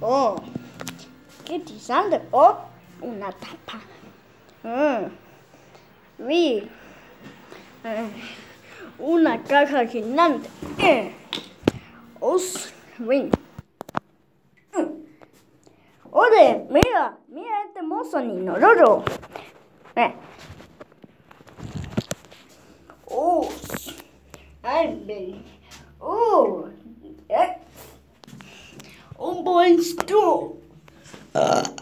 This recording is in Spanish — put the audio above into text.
Oh, qué interesante. Oh, una tapa. Mm. Vi. Eh, una caja gigante. Eh. Os, ring. Mm. Oye, mira, mira este mozo niño, Roro. Eh. Oh, ay, on boy stool. Uh.